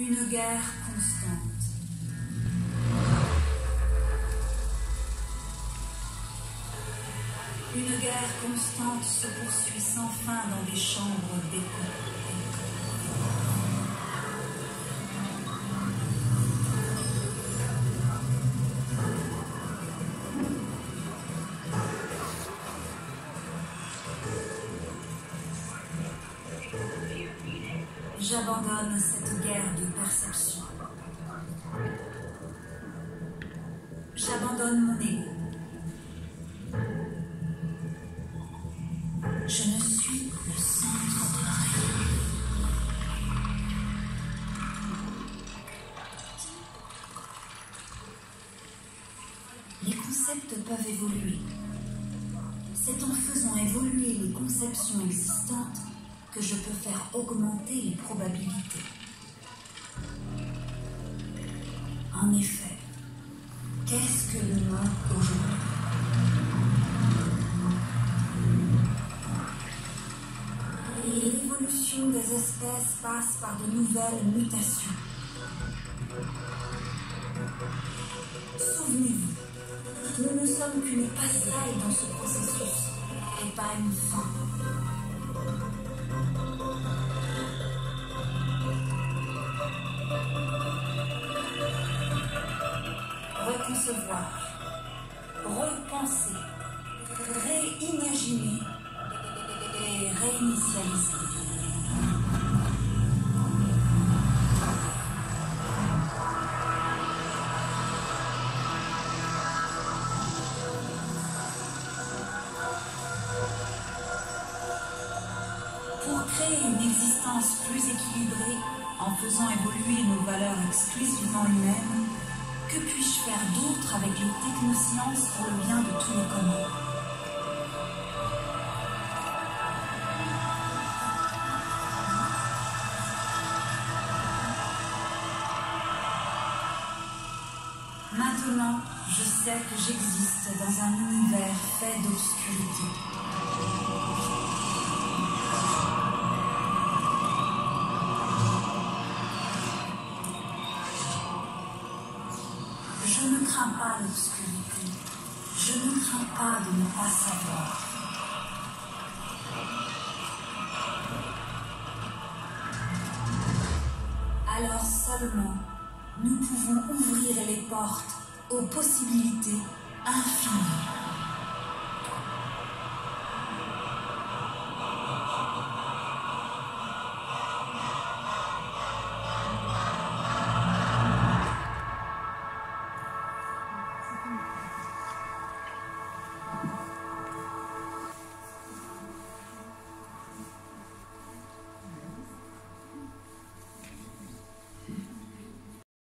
Une guerre constante. Une guerre constante se poursuit sans fin dans des chambres décorées. J'abandonne cette guerre de perception. J'abandonne mon ego. Je ne suis le centre de rien. Les concepts peuvent évoluer. C'est en faisant évoluer les conceptions existantes je peux faire augmenter les probabilités. En effet, qu'est-ce que l'humain aujourd'hui? L'évolution des espèces passe par de nouvelles mutations. Souvenez-vous, nous ne sommes qu'une passerelle dans ce processus et pas une fin. Reconcevoir, repenser, réimaginer et réinitialiser. Pour créer une existence plus équilibrée, en faisant évoluer nos valeurs exclusivement humaines, que puis-je faire d'autre avec les technosciences pour le bien de tous les communs? Maintenant, je sais que j'existe dans un univers fait d'obscurité. Je ne crains pas l'obscurité. Je ne crains pas de ne pas savoir. Alors seulement, nous pouvons ouvrir les portes aux possibilités infinies.